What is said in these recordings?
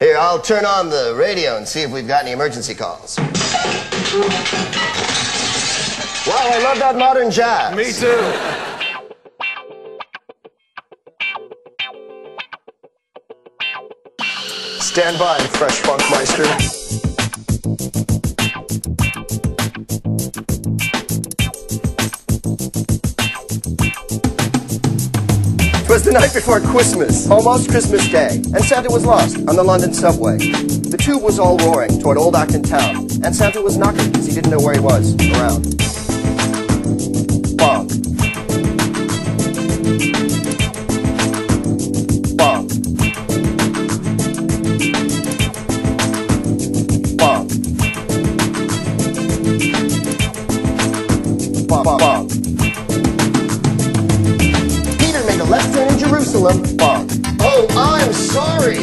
Here, I'll turn on the radio and see if we've got any emergency calls. Wow, I love that modern jazz. Me too. Stand by, Fresh Funkmeister. It was the night before Christmas, almost Christmas Day, and Santa was lost on the London subway. The tube was all roaring toward Old Acton town, and Santa was knocking because he didn't know where he was around. Jerusalem. Bonk. Oh, I'm sorry.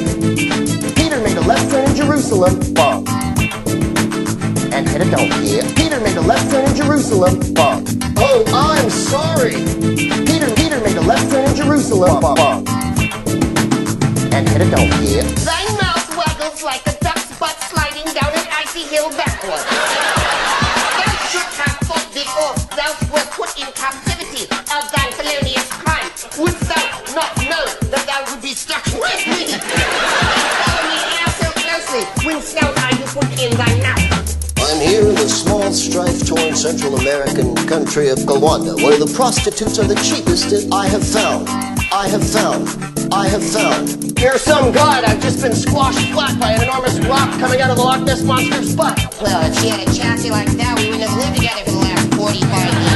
Peter made a left turn in Jerusalem. Bonk. And hit a donkey. Peter made a left turn in Jerusalem. Bonk. Oh, I'm sorry. Peter Peter made a left turn in Jerusalem. Bonk. And hit a donkey. Thy mouth waggles like a duck's butt sliding down an icy hill backward. In thy mouth? I'm here in the small, strife-torn Central American country of Gowanda, where the prostitutes are the cheapest that I have found. I have found. I have found. You're some god. I've just been squashed flat by an enormous rock coming out of the Loch Ness Monster's butt. Well, if she had a chassis like that, we wouldn't have lived together for the last 45 years.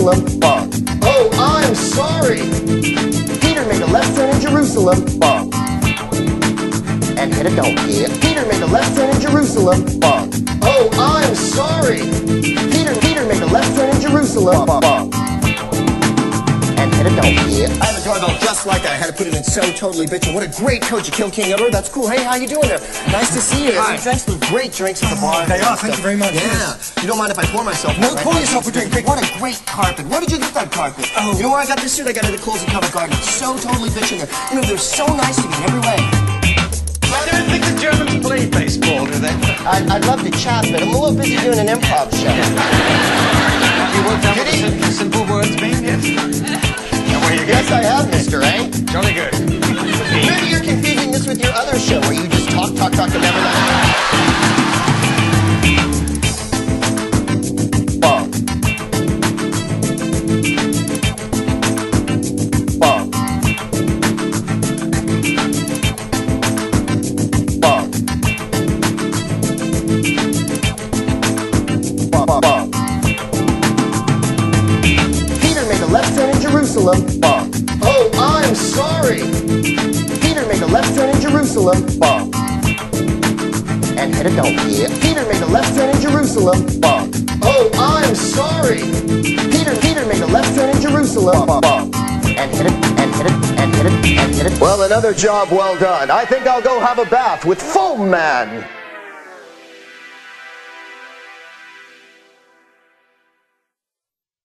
Jerusalem. Oh, I'm sorry. Peter made a left turn in Jerusalem. Bonk. And hit a donkey. Peter made a left turn in Jerusalem. Bonk. Oh, I'm sorry. Peter Peter made a left turn in Jerusalem. Bonk. I have a doorbell just like that. I had to put it in so totally bitchin'. What a great coach, you Kill King ever. That's cool. Hey, how you doing there? Nice to see you. Hi. We drank some great drinks at the bar. They are. Thank you very much. Yeah. You don't mind if I pour myself? No, right? pour yourself a drink. What a great carpet. Where did you get that carpet? Oh. You know where I got this suit? I got it at Coles and Covent Garden. It's so totally bitchin' there. You know, they're so nice to me in every way. I don't think the Germans play baseball, do they? I'd, I'd love to chat, but I'm a little busy doing an improv show. Your other show where you just talk, talk, talk, and never. Peter made a left turn in Jerusalem. Oh, I'm sorry. Jerusalem. Bonk. And hit a donkey. Peter made a left turn in Jerusalem. Bonk. Oh, I'm sorry. Peter Peter made a left turn in Jerusalem. Bonk. And hit it, and hit it, and hit it, and hit it. Well, another job well done. I think I'll go have a bath with Foam Man.